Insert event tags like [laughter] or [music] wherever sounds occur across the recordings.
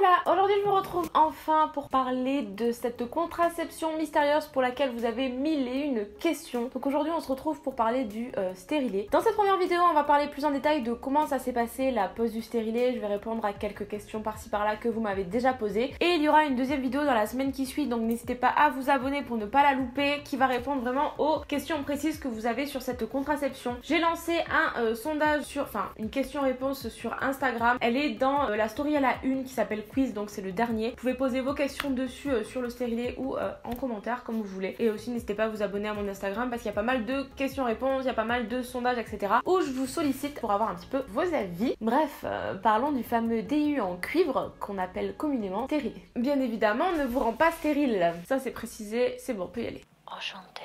Hola Aujourd'hui je vous retrouve enfin pour parler de cette contraception mystérieuse pour laquelle vous avez mille et une questions. Donc aujourd'hui on se retrouve pour parler du euh, stérilet. Dans cette première vidéo on va parler plus en détail de comment ça s'est passé la pose du stérilet. Je vais répondre à quelques questions par-ci par-là que vous m'avez déjà posées. Et il y aura une deuxième vidéo dans la semaine qui suit donc n'hésitez pas à vous abonner pour ne pas la louper qui va répondre vraiment aux questions précises que vous avez sur cette contraception. J'ai lancé un euh, sondage sur, enfin une question-réponse sur Instagram. Elle est dans euh, la story à la une qui s'appelle quiz, donc c'est le dernier. Vous pouvez poser vos questions dessus euh, sur le stérilet ou euh, en commentaire comme vous voulez. Et aussi n'hésitez pas à vous abonner à mon Instagram parce qu'il y a pas mal de questions-réponses, il y a pas mal de sondages, etc. Où je vous sollicite pour avoir un petit peu vos avis. Bref, euh, parlons du fameux DU en cuivre qu'on appelle communément stérilet. Bien évidemment, ne vous rend pas stérile. Ça c'est précisé, c'est bon, on peut y aller. Enchanté.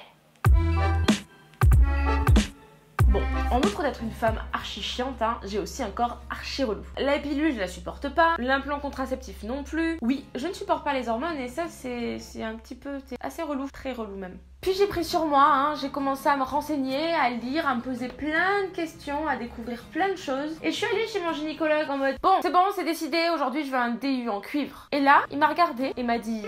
En outre d'être une femme archi chiante, hein, j'ai aussi un corps archi relou. La pilule, je la supporte pas. L'implant contraceptif non plus. Oui, je ne supporte pas les hormones et ça, c'est c'est un petit peu. C'est assez relou, très relou même. Puis j'ai pris sur moi, hein, j'ai commencé à me renseigner, à lire, à me poser plein de questions, à découvrir plein de choses. Et je suis allée chez mon gynécologue en mode Bon, c'est bon, c'est décidé, aujourd'hui je veux un DU en cuivre. Et là, il m'a regardé et m'a dit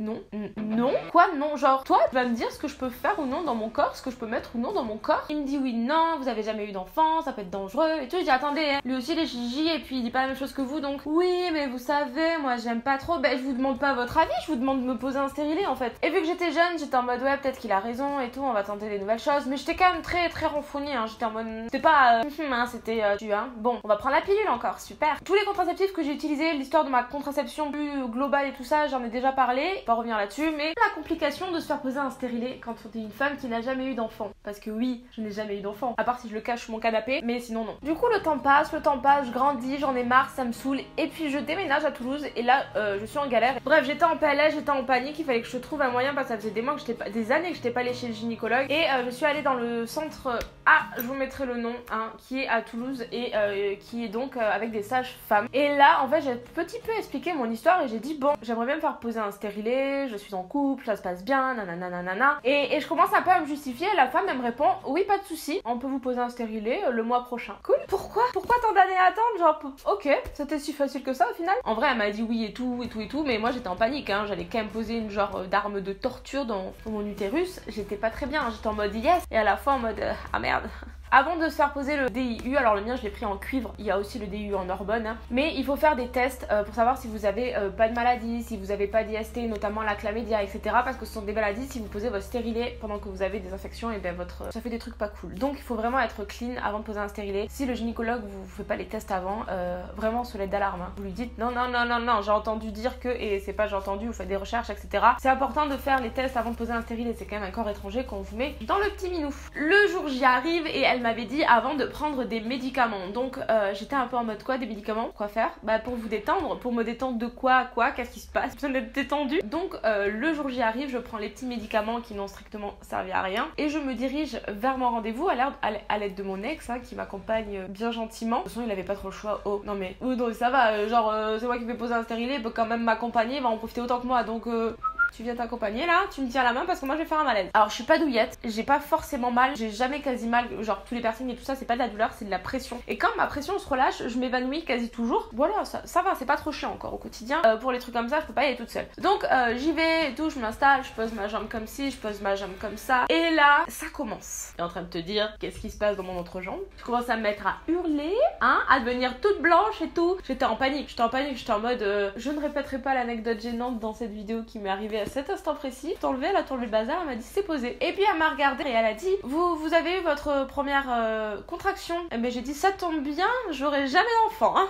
non, N- non, quoi, non, genre, toi, tu vas me dire ce que je peux faire ou non dans mon corps, ce que je peux mettre ou non dans mon corps. Il me dit oui, non, vous avez jamais eu d'enfant, ça peut être dangereux et tout. Je dis attendez, hein, lui aussi il est Gigi et puis il dit pas la même chose que vous donc. Oui, mais vous savez, moi j'aime pas trop. Ben je vous demande pas votre avis, je vous demande de me poser un stérilet en fait. Et vu que j'étais jeune, j'étais en mode ouais, peut-être qu'il a raison et tout, on va tenter des nouvelles choses. Mais j'étais quand même très très renfrognée, hein. j'étais en mode. C'était pas. euh, [laughs] hein, c'était euh, tu, hein. Bon, on va prendre la pilule encore, super. Tous les contraceptifs que j'ai utilisés, l'histoire de ma contraception plus globale et tout ça, j'en ai déjà parlé, revenir là-dessus, mais la complication de se faire poser un stérilet quand on est une femme qui n'a jamais eu d'enfant. Parce que oui, je n'ai jamais eu d'enfant, à part si je le cache sous mon canapé, mais sinon non. Du coup, le temps passe, le temps passe, je grandis, j'en ai marre, ça me saoule, et puis je déménage à Toulouse, et là, euh, je suis en galère. Bref, j'étais en PLS, j'étais en panique, il fallait que je trouve un moyen, parce que ça faisait des mois que j'étais pas, des années que j'étais pas allée chez le gynécologue, et euh, je suis allée dans le centre, euh, ah, je vous mettrai le nom, hein, qui est à Toulouse, et qui est donc avec des sages-femmes. Et là, en fait, j'ai un petit peu expliqué mon histoire, et j'ai dit, bon, j'aimerais bien me faire poser un stérilet, je suis en couple, ça se passe bien, nanana, nanana. Et, je commence un peu à me justifier, la femme, elle me répond, oui, pas de souci, on peut vous poser un stérilet euh, le mois prochain. Cool. Pourquoi? Pourquoi tant d'années à attendre? Genre, ok, c'était si facile que ça au final. En vrai, elle m'a dit oui et tout, et tout, et tout, mais moi j'étais en panique, hein. J'allais quand même poser une genre euh, d'arme de torture dans, mon utérus. J'étais pas très bien, j'étais en mode yes, et à la fois en mode euh, ah merde. Avant de se faire poser le DIU, alors le mien je l'ai pris en cuivre, il y a aussi le DIU en Orbonne, hein. mais il faut faire des tests euh, pour savoir si vous avez euh, pas de maladie, si vous avez pas d'IST, notamment la chlamydia, etc. Parce que ce sont des maladies, si vous posez votre stérilet pendant que vous avez des infections, et ben votre ça fait des trucs pas cool. Donc il faut vraiment être clean avant de poser un stérilet. Si le gynécologue vous fait pas les tests avant, euh, vraiment l'aide d'alarme, hein. vous lui dites non non non non non, j'ai entendu dire que et c'est pas j'ai entendu, vous faites des recherches, etc. C'est important de faire les tests avant de poser un stérilet, c'est quand même un corps étranger qu'on vous met dans le petit minou. Le jour j'y arrive et elle m'avait dit avant de prendre des médicaments. Donc euh, j'étais un peu en mode quoi des médicaments Quoi faire? Bah pour vous détendre, pour me détendre de quoi Quoi Qu'est-ce qui se passe? Besoin d'être détendu. Donc euh, le jour j'y arrive, je prends les petits médicaments qui n'ont strictement servi à rien et je me dirige vers mon rendez-vous à l'aide de mon ex hein, qui m'accompagne euh, bien gentiment. De toute façon il avait pas trop le choix. Oh non mais oh, non, ça va, genre c'est moi qui vais poser un stérilet, il peut quand même m'accompagner, il va en profiter autant que moi donc tu viens t'accompagner là, tu me tiens la main parce que moi je vais faire un malaise. Alors je suis pas douillette, j'ai pas forcément mal, j'ai jamais quasi mal, genre tous les piercings et tout ça, c'est pas de la douleur, c'est de la pression. Et quand ma pression se relâche, je m'évanouis quasi toujours. Voilà, ça, va, c'est pas trop chiant encore au quotidien. Euh, pour les trucs comme ça, je peux pas y aller toute seule. Donc euh, j'y vais et tout, je m'installe, je pose ma jambe comme ci, je pose ma jambe comme ça. Et là, ça commence. Et en train de te dire qu'est-ce qui se passe dans mon entrejambe. Je commence à me mettre à hurler, hein, à devenir toute blanche et tout. J'étais en panique, j'étais en panique, j'étais en mode euh, je ne répéterai pas l'anecdote gênante dans cette vidéo qui m'est arrivée à cet instant précis. T'enlever, elle a tourné le bazar, elle m'a dit c'est posé. Et puis elle m'a regardé et elle a dit vous, vous avez eu votre première euh, contraction? Et ben j'ai dit ça tombe bien, j'aurai jamais d'enfant, hein.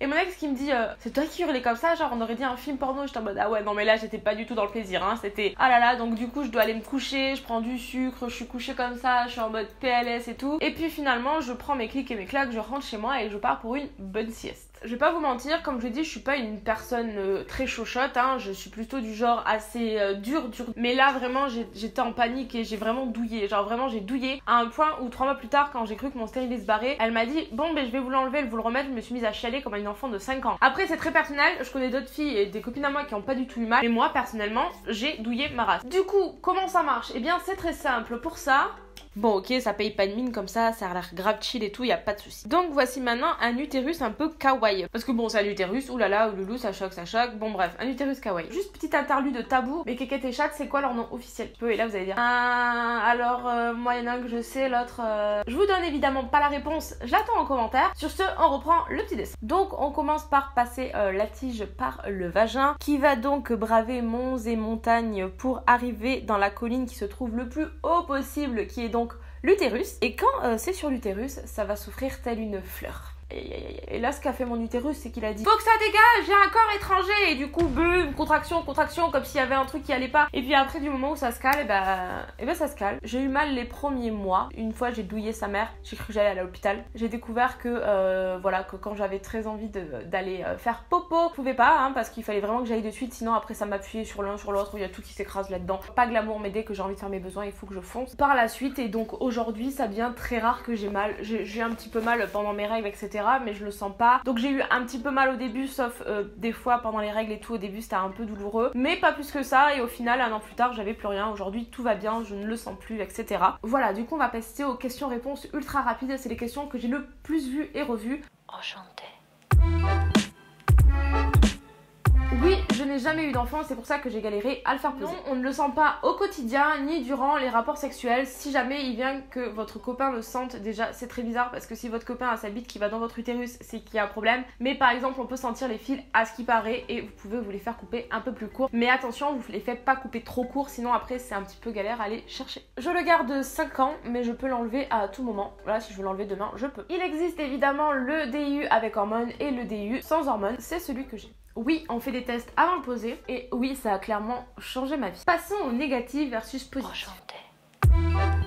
Et mon ex qui me dit euh, c'est toi qui hurlais comme ça genre on aurait dit un film porno j'étais en mode ah ouais non mais là j'étais pas du tout dans le plaisir hein c'était ah là là donc du coup je dois aller me coucher je prends du sucre je suis couchée comme ça je suis en mode PLS et tout et puis finalement je prends mes clics et mes claques je rentre chez moi et je pars pour une bonne sieste je vais pas vous mentir comme je l'ai dit je suis pas une personne euh, très chochotte hein. Je suis plutôt du genre assez euh, dur dur. Mais là vraiment j'étais en panique et j'ai vraiment douillé. Genre vraiment j'ai douillé. À un point où trois mois plus tard quand j'ai cru que mon stérilet se barrait elle m'a dit bon ben je vais vous l'enlever vous le remettre. Je me suis mise à chialer comme une enfant de 5 ans après c'est très personnel. Je connais d'autres filles et des copines à moi qui ont pas du tout eu mal. Mais moi personnellement j'ai douillé ma race. Du coup comment ça marche? Et bien c'est très simple. Pour ça Bon, ok, ça paye pas de mine comme ça, ça a l'air grave chill et tout, y a pas de souci. Donc voici maintenant un utérus un peu kawaii. Parce que bon, c'est un utérus, oulala, ouloulou, ça choque, ça choque. Bon, bref, un utérus kawaii. Juste petite interlude de tabou, mais Keket et Chat, c'est quoi leur nom officiel? Et là, vous allez dire, ah, alors, euh, moi, a un que je sais, l'autre. Euh, je vous donne évidemment pas la réponse, j'attends en commentaire. Sur ce, on reprend le petit dessin. Donc, on commence par passer euh, la tige par le vagin, qui va donc braver monts et montagnes pour arriver dans la colline qui se trouve le plus haut possible, qui est donc l'utérus. Et quand euh, c'est sur l'utérus, ça va souffrir telle une fleur. Et là, ce qu'a fait mon utérus, c'est qu'il a dit Faut que ça dégage, j'ai un corps étranger Et du coup, boum, contraction, contraction, comme s'il y avait un truc qui allait pas. Et puis après, du moment où ça se calme, et bah, et ben ça se calme. J'ai eu mal les premiers mois. Une fois, j'ai douillé sa mère, j'ai cru que j'allais à l'hôpital. J'ai découvert que, euh, voilà, que quand j'avais très envie d'aller euh, faire popo, je pouvais pas, hein, parce qu'il fallait vraiment que j'aille de suite, sinon après, ça m'appuyait sur l'un, sur l'autre, il y a tout qui s'écrase là-dedans. Pas glamour m'aider, que j'ai envie de faire mes besoins, il faut que je fonce. Par la suite, et donc aujourd'hui, ça devient très rare que j'ai mal. J'ai un petit peu mal pendant mes règles, etc mais je le sens pas. Donc j'ai eu un petit peu mal au début, sauf euh, des fois pendant les règles et tout, au début c'était un peu douloureux, mais pas plus que ça. Et au final, un an plus tard, j'avais plus rien. Aujourd'hui, tout va bien, je ne le sens plus, etc. Voilà, du coup, on va passer aux questions-réponses ultra rapides. C'est les questions que j'ai le plus vues et revues. Enchantée. Oui, je n'ai jamais eu d'enfant, c'est pour ça que j'ai galéré à le faire poser. Non, on ne le sent pas au quotidien ni durant les rapports sexuels. Si jamais il vient que votre copain le sente, déjà c'est très bizarre parce que si votre copain a sa bite qui va dans votre utérus, c'est qu'il y a un problème. Mais par exemple, on peut sentir les fils à ce qui paraît et vous pouvez vous les faire couper un peu plus court. Mais attention, vous les faites pas couper trop court, sinon après c'est un petit peu galère à aller chercher. Je le garde 5 ans, mais je peux l'enlever à tout moment. Voilà, si je veux l'enlever demain, je peux. Il existe évidemment le DU avec hormones et le DU sans hormones. C'est celui que j'ai. Oui, on fait des tests avant de poser et oui, ça a clairement changé ma vie. Passons au négatif versus positif. Du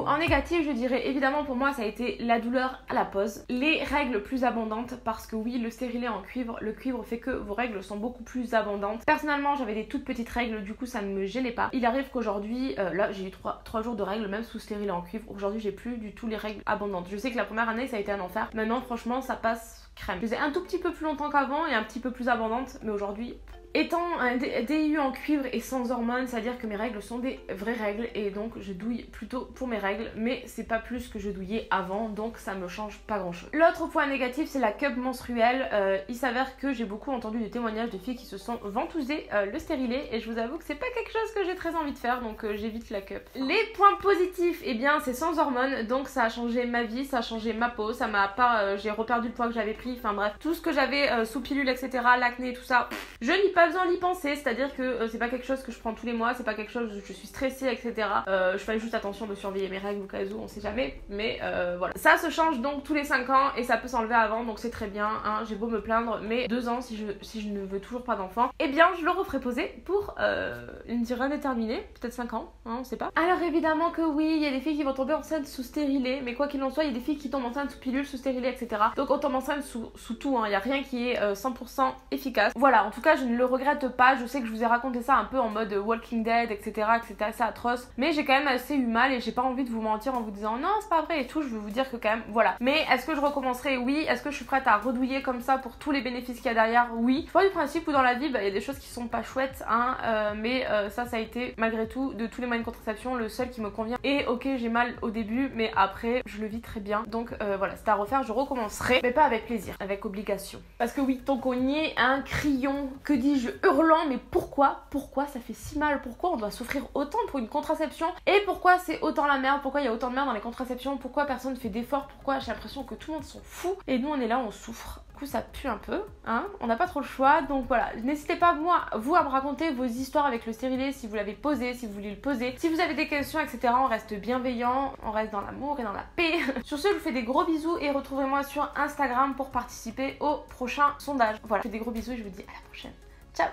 en négatif, je dirais évidemment pour moi, ça a été la douleur à la pause, les règles plus abondantes parce que oui, le stérilet en cuivre, le cuivre fait que vos règles sont beaucoup plus abondantes. Personnellement, j'avais des toutes petites règles, du coup, ça ne me gênait pas. Il arrive qu'aujourd'hui, euh, là, j'ai eu 3, jours de règles même sous stérilet en cuivre. Aujourd'hui, j'ai plus du tout les règles abondantes. Je sais que la première année, ça a été un enfer. Maintenant, franchement, ça passe crème. Je faisais un tout petit peu plus longtemps qu'avant et un petit peu plus abondante, mais aujourd'hui, Étant un en cuivre et sans hormones, c'est-à-dire que mes règles sont des vraies règles et donc je douille plutôt pour mes règles, mais c'est pas plus que je douillais avant, donc ça me change pas grand-chose. L'autre point négatif, c'est la cup menstruelle. Euh, il s'avère que j'ai beaucoup entendu des témoignages de filles qui se sont ventousées euh, le stérilet et je vous avoue que c'est pas quelque chose que j'ai très envie de faire, donc euh, j'évite la cup. Les points positifs, eh bien c'est sans hormones, donc ça a changé ma vie, ça a changé ma peau, ça m'a pas, j'ai reperdu le poids que j'avais pris, enfin bref, tout ce que j'avais sous pilule, etc., l'acné, tout ça, je n'y pas besoin d'y penser, c'est-à-dire que euh, c'est pas quelque chose que je prends tous les mois, c'est pas quelque chose où je suis stressée, etc. Euh, je fais juste attention de surveiller mes règles au cas où, on sait jamais, mais euh, voilà. Ça se change donc tous les 5 ans et ça peut s'enlever avant, donc c'est très bien, hein. j'ai beau me plaindre, mais 2 ans si je, si je ne veux toujours pas d'enfant, eh bien je le referai poser pour une durée indéterminée, peut-être 5 ans, hein, on sait pas. Alors évidemment que oui, il y a des filles qui vont tomber enceintes sous stérilet, mais quoi qu'il en soit, il y a des filles qui tombent enceintes sous pilule, sous stérilet, etc. Donc on tombe enceinte sous, sous tout, il hein. n'y a rien qui est 100% efficace. Voilà, en tout cas je ne le regrette pas. Je sais que je vous ai raconté ça un peu en mode Walking Dead, etc. c'était assez atroce. Mais j'ai quand même assez eu mal et j'ai pas envie de vous mentir en vous disant non, c'est pas vrai et tout. Je veux vous dire que quand même, voilà. Mais est-ce que je recommencerai? Oui. Est-ce que je suis prête à redouiller comme ça pour tous les bénéfices qu'il y a derrière? Oui. Je pas du principe où dans la vie, bah, il y a des choses qui sont pas chouettes, hein. Euh, mais euh, ça, ça a été malgré tout de tous les moyens de contraception le seul qui me convient. Et ok, j'ai mal au début, mais après, je le vis très bien. Donc euh, voilà, c'est à refaire. Je recommencerai, mais pas avec plaisir, avec obligation. Parce que oui, ton cogné, un crayon, que dis-je, hurlant, mais pourquoi Pourquoi ça fait si mal? Pourquoi on doit souffrir autant pour une contraception? Et pourquoi c'est autant la merde? Pourquoi il y a autant de merde dans les contraceptions? Pourquoi personne ne fait d'efforts? Pourquoi j'ai l'impression que tout le monde s'en fout? Et nous on est là, on souffre. Du coup ça pue un peu, hein On n'a pas trop le choix, donc voilà. N'hésitez pas moi, vous à me raconter vos histoires avec le stérilet, si vous l'avez posé, si vous voulez le poser. Si vous avez des questions, etc. On reste bienveillant, on reste dans l'amour et dans la paix. [laughs] sur ce, je vous fais des gros bisous et retrouvez-moi sur Instagram pour participer au prochain sondage. Voilà, je vous fais des gros bisous et je vous dis à la prochaine. Ciao